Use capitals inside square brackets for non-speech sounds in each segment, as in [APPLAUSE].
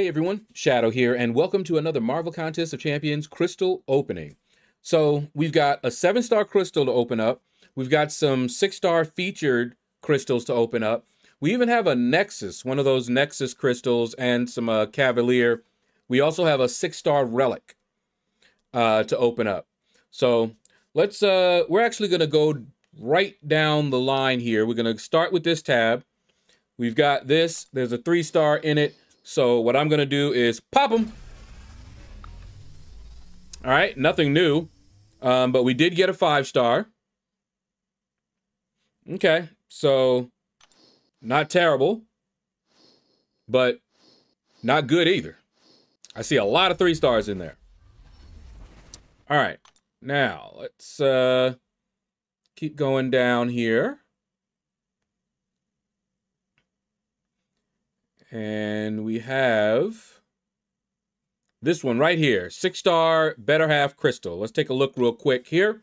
Hey everyone, Shaedow here, and welcome to another Marvel Contest of Champions crystal opening. So we've got a seven star crystal to open up. We've got some six star featured crystals to open up. We even have a Nexus, one of those Nexus crystals, and some uh, Cavalier. We also have a six star relic uh, to open up. So let's, uh, we're actually going to go right down the line here. We're going to start with this tab. We've got this, there's a three star in it. So what I'm going to do is pop them. All right, nothing new, um, but we did get a five star. Okay, so not terrible, but not good either. I see a lot of three stars in there. All right, now let's uh, keep going down here. And we have this one right here, six star better half crystal. Let's take a look real quick here.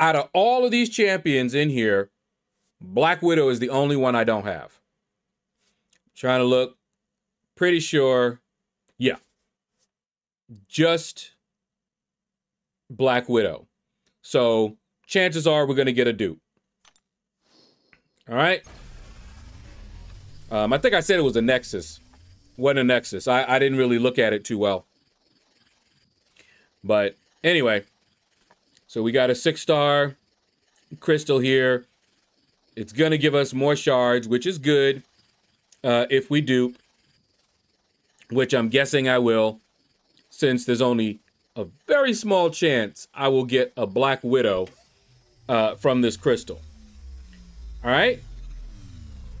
Out of all of these champions in here, Black Widow is the only one I don't have. Trying to look pretty sure. Yeah. Just Black Widow. So chances are we're going to get a dupe. All right. Um, I think I said it was a Nexus. What a Nexus. I, I didn't really look at it too well. But anyway, so we got a six star crystal here. It's going to give us more shards, which is good uh, if we dupe, which I'm guessing I will, since there's only a very small chance I will get a Black Widow uh, from this crystal. All right.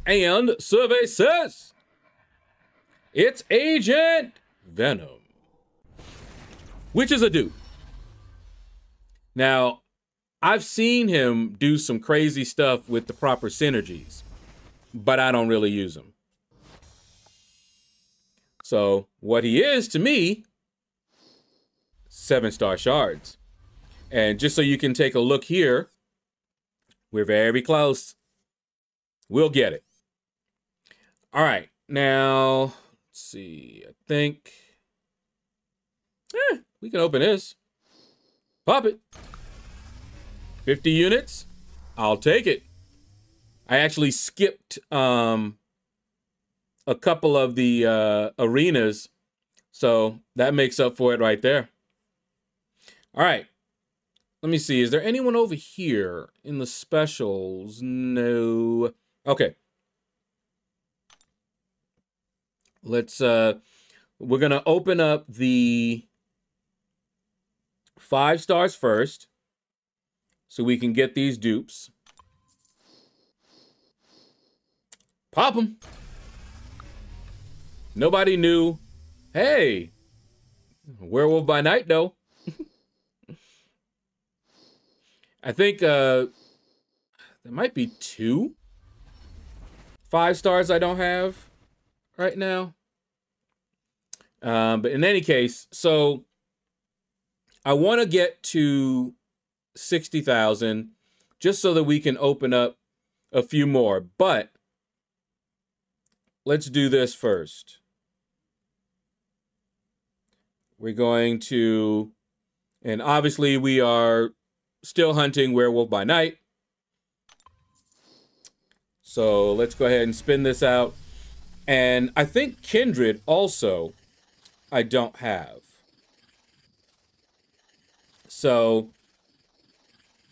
And survey says it's Agent Venom, which is a dupe. Now, I've seen him do some crazy stuff with the proper synergies, but I don't really use them. So, what he is to me, seven star shards. And just so you can take a look here, we're very close. We'll get it. All right. Now, let's see. I think eh, we can open this. Pop it. 50 units. I'll take it. I actually skipped um, a couple of the uh, arenas. So that makes up for it right there. All right. Let me see. Is there anyone over here in the specials? No. Okay. Let's uh we're going to open up the five stars first so we can get these dupes. Pop them. Nobody new. Hey, Werewolf by Night, though. [LAUGHS] I think uh, there might be two five stars I don't have right now. Um, but in any case, so I want to get to 60,000 just so that we can open up a few more. But let's do this first. We're going to, and obviously we are still hunting Werewolf by Night. So let's go ahead and spin this out. And I think Kindred also I don't have. So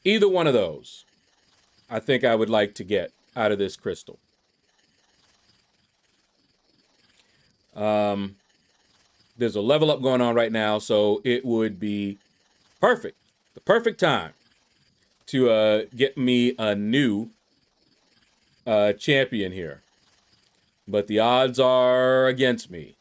either one of those, I think I would like to get out of this crystal. Um, there's a level up going on right now, so it would be perfect, the perfect time to uh, get me a new uh, champion here but the odds are against me.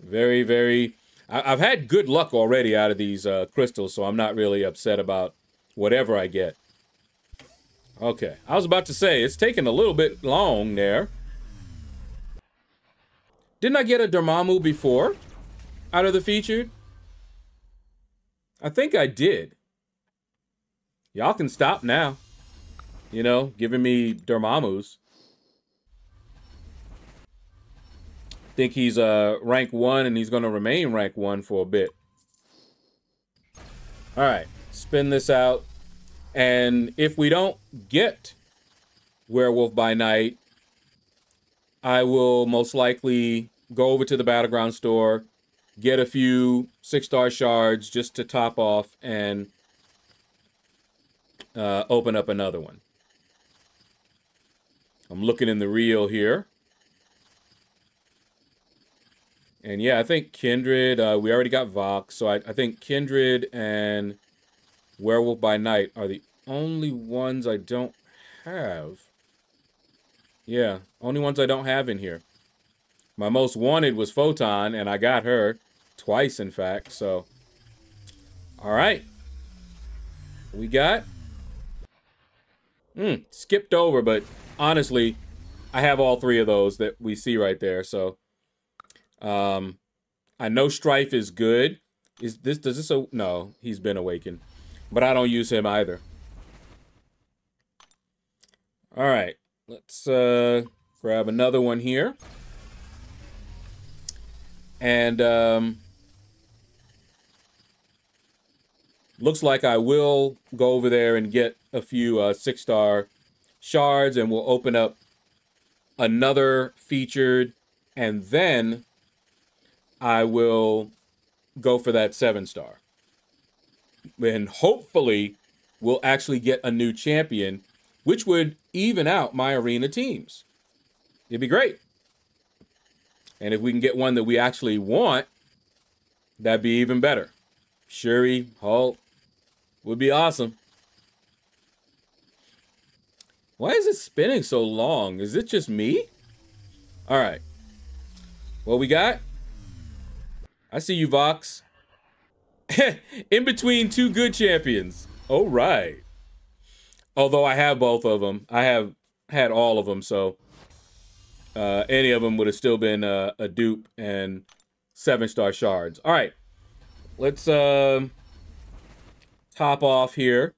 Very, very. I, have had good luck already out of these uh, crystals, so I'm not really upset about whatever I get. Okay, I was about to say, it's taking a little bit long there. Didn't I get a Dormammu before out of the featured? I think I did. Y'all can stop now. You know, giving me Dormammus. Think he's uh rank one and he's gonna remain rank one for a bit. All right, spin this out. And if we don't get Werewolf by Night, I will most likely go over to the Battleground store, get a few six star shards just to top off and uh, open up another one. I'm looking in the reel here. And yeah, I think Kindred, uh, we already got Vox, so I, I think Kindred and Werewolf by Night are the only ones I don't have. Yeah, only ones I don't have in here. My most wanted was Photon, and I got her twice, in fact. So, all right. We got. Hmm, skipped over, but honestly, I have all three of those that we see right there. So, um, I know Strife is good. Is this does this? Oh, no, he's been awakened, but I don't use him either. All right, let's uh, grab another one here. And um, looks like I will go over there and get a few uh, six star shards, and we'll open up another featured, and then I will go for that seven star. And hopefully, we'll actually get a new champion which would even out my arena teams. It'd be great. And if we can get one that we actually want, that'd be even better. Shuri, Hulk would be awesome. Why is it spinning so long? Is it just me? All right. What we got? I see you, Vox. [LAUGHS] In between two good champions. All right. Although I have both of them, I have had all of them, so uh, any of them would have still been uh, a dupe and seven star shards. All right, let's uh, top off here.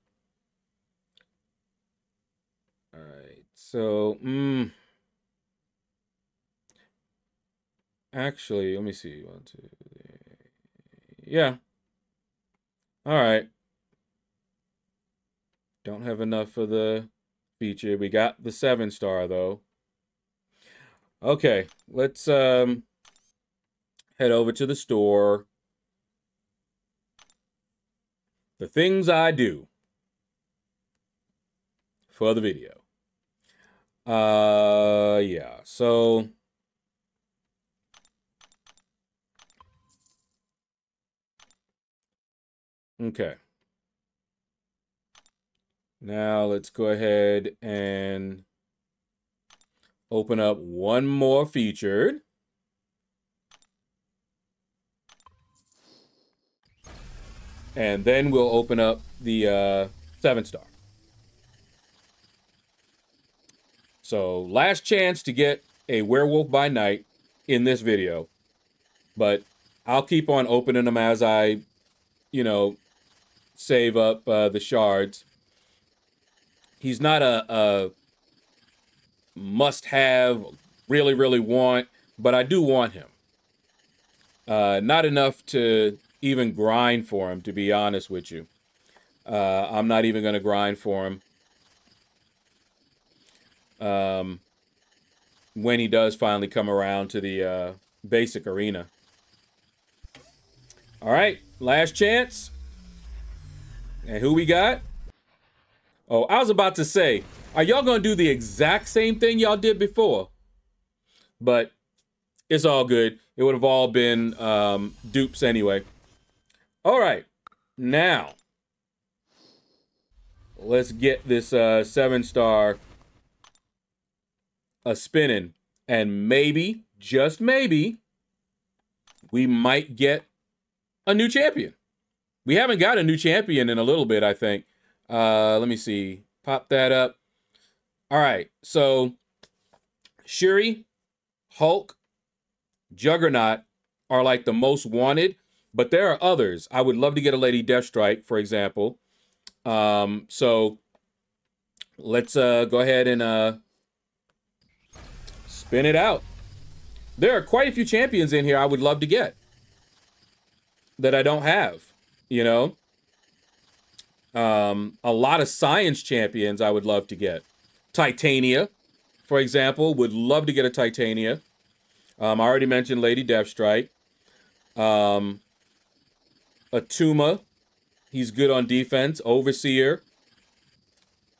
All right, so mm, actually, let me see. One, two, three. Yeah. All right. Don't have enough for the feature. We got the seven star though. Okay, let's um head over to the store. The things I do for the video. Uh yeah, so Okay. Now let's go ahead and open up one more featured. And then we'll open up the uh, seven star. So last chance to get a werewolf by night in this video. But I'll keep on opening them as I, you know, save up uh, the shards he's not a, a must have, really, really want, but I do want him. Uh, not enough to even grind for him, to be honest with you. Uh, I'm not even going to grind for him. Um, when he does finally come around to the uh, basic arena. All right, last chance. And who we got? Oh, I was about to say, are y'all gonna do the exact same thing y'all did before? But it's all good. It would have all been um, dupes anyway. All right, now let's get this uh, seven star a spinning, and maybe, just maybe, we might get a new champion. We haven't got a new champion in a little bit, I think. Uh, let me see. Pop that up. All right. So Shuri, Hulk, Juggernaut are like the most wanted, but there are others. I would love to get a Lady Deathstrike, for example. Um, so let's uh, go ahead and uh, spin it out. there are quite a few champions in here I would love to get that I don't have, you know? Um, a lot of science champions I would love to get. Titania, for example, would love to get a Titania. Um, I already mentioned Lady Deathstrike. Um, Attuma, he's good on defense. Overseer.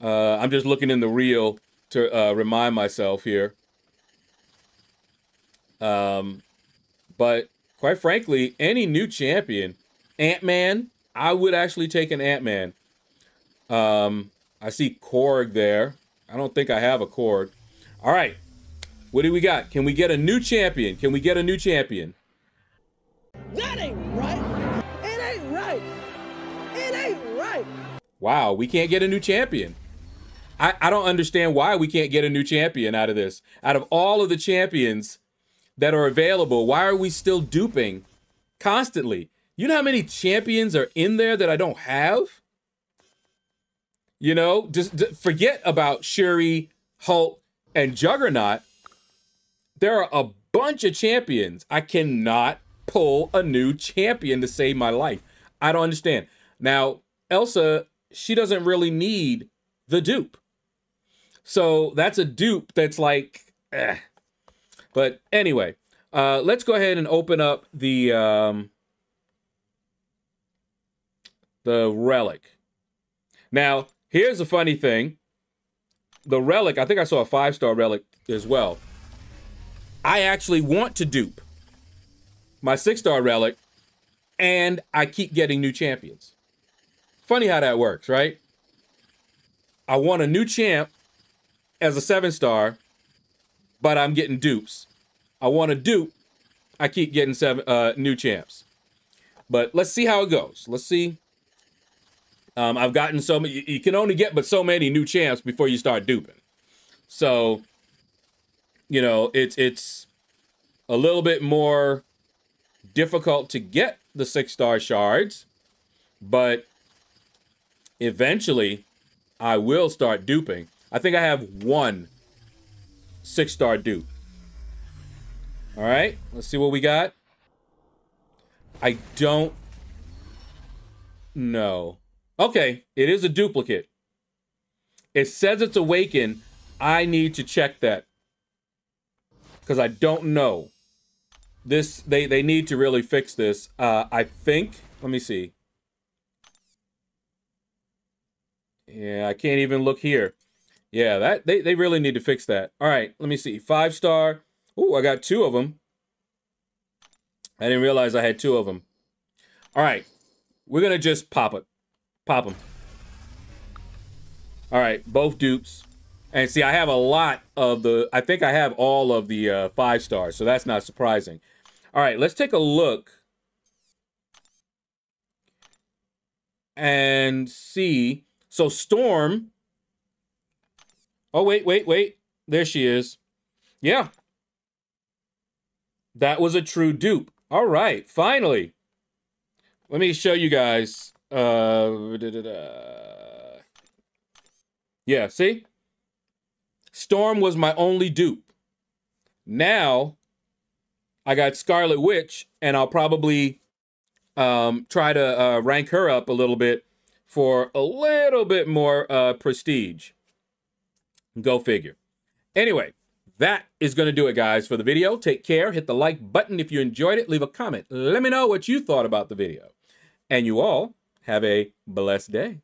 Uh, I'm just looking in the reel to uh, remind myself here. Um, but quite frankly, any new champion, Ant Man, I would actually take an Ant Man. Um, I see Korg there. I don't think I have a Korg. All right. What do we got? Can we get a new champion? Can we get a new champion? That ain't right. It ain't right. It ain't right. Wow, we can't get a new champion. I, I don't understand why we can't get a new champion out of this. Out of all of the champions that are available, why are we still duping constantly? You know how many champions are in there that I don't have? You know, just, just forget about Shuri, Hulk, and Juggernaut. There are a bunch of champions. I cannot pull a new champion to save my life. I don't understand. Now, Elsa, she doesn't really need the dupe. So that's a dupe that's like, eh. But anyway, uh, let's go ahead and open up the um, the relic. Now, here's a funny thing. The relic, I think I saw a five star relic as well. I actually want to dupe my six star relic, and I keep getting new champions. Funny how that works, right? I want a new champ as a seven star, but I'm getting dupes. I want a dupe. I keep getting seven uh, new champs. But let's see how it goes. Let's see. Um, I've gotten so many. You can only get but so many new champs before you start duping. So, you know, it's it's a little bit more difficult to get the six star shards, but eventually I will start duping. I think I have one six star dupe. All right, let's see what we got. I don't know. Okay, it is a duplicate. It says it's awakened. I need to check that because I don't know. This they they need to really fix this. Uh, I think. Let me see. Yeah, I can't even look here. Yeah, that they, they really need to fix that. All right, let me see. Five star. Ooh, I got two of them. I didn't realize I had two of them. All right, we're gonna just pop it. Pop them. All right, both dupes. And see, I have a lot of the, I think I have all of the uh, five stars, so that's not surprising. All right, let's take a look and see. So Storm. Oh, wait, wait, wait. There she is. Yeah. That was a true dupe. All right, finally. Let me show you guys uh, da, da, da. Yeah, see? Storm was my only dupe. Now, I got Scarlet Witch, and I'll probably um, try to uh, rank her up a little bit for a little bit more uh, prestige. Go figure. Anyway, that is going to do it, guys, for the video. Take care. Hit the like button if you enjoyed it. Leave a comment. Let me know what you thought about the video. And you all have a blessed day.